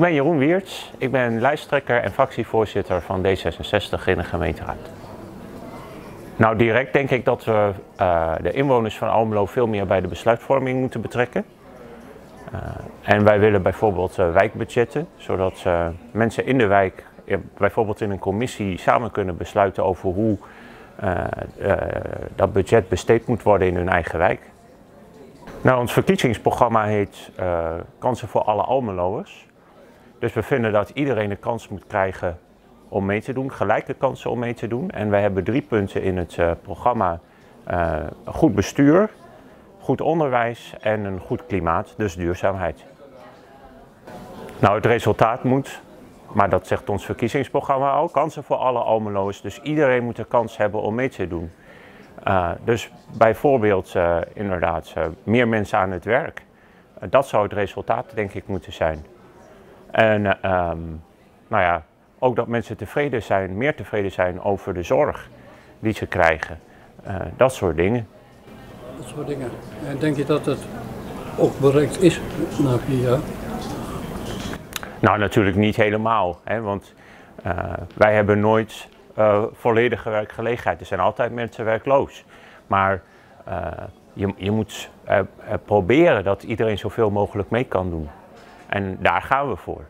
ben Jeroen Wiertz. Ik ben lijsttrekker en fractievoorzitter van D66 in de gemeenteraad. Nou, direct denk ik dat we uh, de inwoners van Almelo veel meer bij de besluitvorming moeten betrekken. Uh, en wij willen bijvoorbeeld uh, wijkbudgetten, zodat mensen in de wijk bijvoorbeeld in een commissie samen kunnen besluiten over hoe dat budget besteed moet worden in hun eigen wijk. Nou, ons verkiezingsprogramma heet Kansen voor alle Almeloers. Dus we vinden dat iedereen de kans moet krijgen om mee te doen, gelijke kansen om mee te doen. En wij hebben drie punten in het uh, programma. Uh, goed bestuur, goed onderwijs en een goed klimaat, dus duurzaamheid. Nou, het resultaat moet, maar dat zegt ons verkiezingsprogramma ook, kansen voor alle Almeloos. Dus iedereen moet de kans hebben om mee te doen. Uh, dus bijvoorbeeld inderdaad meer mensen aan het werk. dat zou het resultaat denk ik moeten zijn. En um, nou ja, ook dat mensen tevreden zijn, meer tevreden zijn over de zorg die ze krijgen. Uh, dat soort dingen. Dat soort dingen. En denk je dat het ook bereikt is na vier jaar? Nou, natuurlijk niet helemaal. Hè, want uh, wij hebben nooit uh, volledige werkgelegenheid. Er zijn altijd mensen werkloos. Maar je, je, moet proberen dat iedereen zoveel mogelijk mee kan doen. En daar gaan we voor.